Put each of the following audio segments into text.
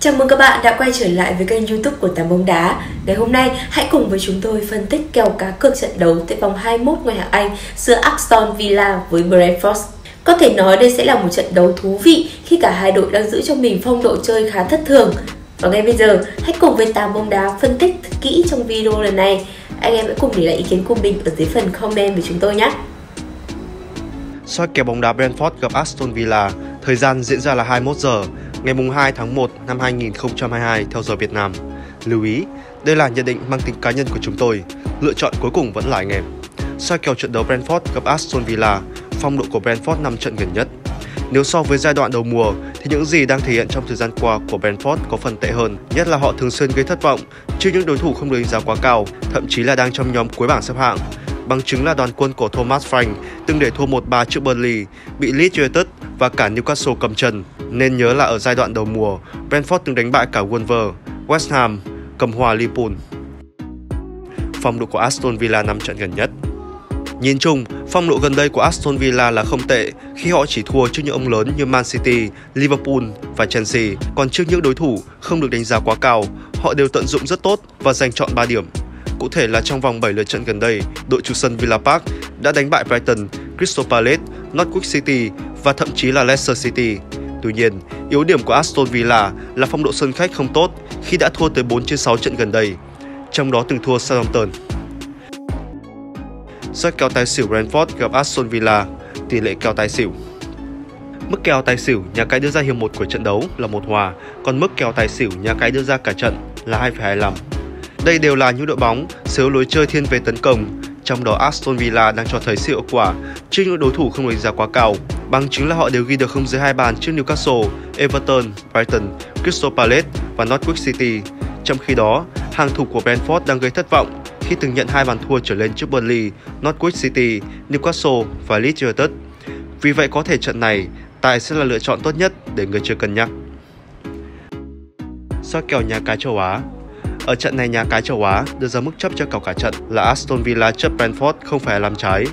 Chào mừng các bạn đã quay trở lại với kênh youtube của Tám bóng đá. Ngày hôm nay hãy cùng với chúng tôi phân tích kèo cá cược trận đấu tại vòng 21 ngoại hạng Anh giữa Aston Villa với Brentford. Có thể nói đây sẽ là một trận đấu thú vị khi cả hai đội đang giữ cho mình phong độ chơi khá thất thường. Và ngay bây giờ hãy cùng với Tám bóng đá phân tích thật kỹ trong video lần này. Anh em hãy cùng để lại ý kiến của mình ở dưới phần comment với chúng tôi nhé. Soi kèo bóng đá Brentford gặp Aston Villa, thời gian diễn ra là 21 giờ ngày 2 tháng 1 năm 2022 theo giờ Việt Nam. Lưu ý, đây là nhận định mang tính cá nhân của chúng tôi, lựa chọn cuối cùng vẫn là anh em. Soi kèo trận đấu Brentford gặp Aston Villa, phong độ của Brentford 5 trận gần nhất. Nếu so với giai đoạn đầu mùa thì những gì đang thể hiện trong thời gian qua của Brentford có phần tệ hơn, nhất là họ thường xuyên gây thất vọng trước những đối thủ không được đánh giá quá cao, thậm chí là đang trong nhóm cuối bảng xếp hạng. Bằng chứng là đoàn quân của Thomas Frank từng để thua 1-3 trước Burnley, bị Leeds United và cả Newcastle cầm chân. Nên nhớ là ở giai đoạn đầu mùa, Brentford từng đánh bại cả Wolves, West Ham, cầm hòa Liverpool. Phong độ của Aston Villa năm trận gần nhất Nhìn chung, phong độ gần đây của Aston Villa là không tệ khi họ chỉ thua trước những ông lớn như Man City, Liverpool và Chelsea. Còn trước những đối thủ không được đánh giá quá cao, họ đều tận dụng rất tốt và giành chọn 3 điểm. Cụ thể là trong vòng 7 lượt trận gần đây, đội chủ sân Villa Park đã đánh bại Brighton, Crystal Palace, Northwich City và thậm chí là Leicester City. Tuy nhiên, yếu điểm của Aston Villa là phong độ sân khách không tốt khi đã thua tới 4 trên 6 trận gần đây, trong đó từng thua Southampton. Soi kèo tài xỉu Brentford gặp Aston Villa, tỷ lệ kèo tài xỉu. Mức kèo tài xỉu nhà cái đưa ra hiệp 1 của trận đấu là một hòa, còn mức kèo tài xỉu nhà cái đưa ra cả trận là 2,25. Đây đều là những đội bóng sở lối chơi thiên về tấn công, trong đó Aston Villa đang cho thấy sự hiệu quả trước những đối thủ không đánh giá quá cao. Bằng chứng là họ đều ghi được không dưới hai bàn trước Newcastle, Everton, Brighton, Crystal Palace và Norwich City. Trong khi đó, hàng thủ của Brentford đang gây thất vọng khi từng nhận hai bàn thua trở lên trước Burnley, Norwich City, Newcastle và Leeds United. Vì vậy có thể trận này, tài sẽ là lựa chọn tốt nhất để người chơi cân nhắc. So kèo nhà cái châu Á ở trận này nhà cái châu Á đưa ra mức chấp cho cầu cả trận là Aston Villa chấp Brentford không phải làm trái.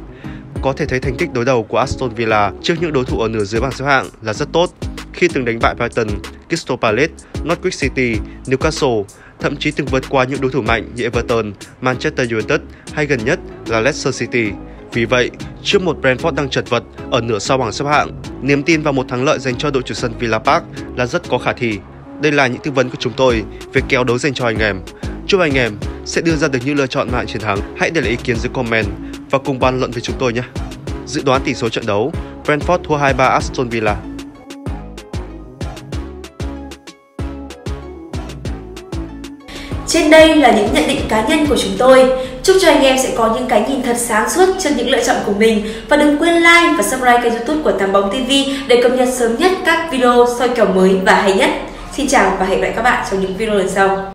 Có thể thấy thành tích đối đầu của Aston Villa trước những đối thủ ở nửa dưới bảng xếp hạng là rất tốt khi từng đánh bại Brighton, Crystal Palace, Norwich City, Newcastle, thậm chí từng vượt qua những đối thủ mạnh như Everton, Manchester United hay gần nhất là Leicester City. Vì vậy, trước một Brentford đang chật vật ở nửa sau bảng xếp hạng, niềm tin vào một thắng lợi dành cho đội chủ sân Villa Park là rất có khả thi. Đây là những tư vấn của chúng tôi về kèo đấu dành cho anh em. Chúc anh em sẽ đưa ra được những lựa chọn mạng chiến thắng. Hãy để lại ý kiến dưới comment và cùng bàn luận với chúng tôi nhé. Dự đoán tỷ số trận đấu, Brentford thua 2-3 Aston Villa. Trên đây là những nhận định cá nhân của chúng tôi. Chúc cho anh em sẽ có những cái nhìn thật sáng suốt trước những lựa chọn của mình và đừng quên like và subscribe kênh youtube của Tám Bóng TV để cập nhật sớm nhất các video soi kèo mới và hay nhất. Xin chào và hẹn gặp lại các bạn trong những video lần sau.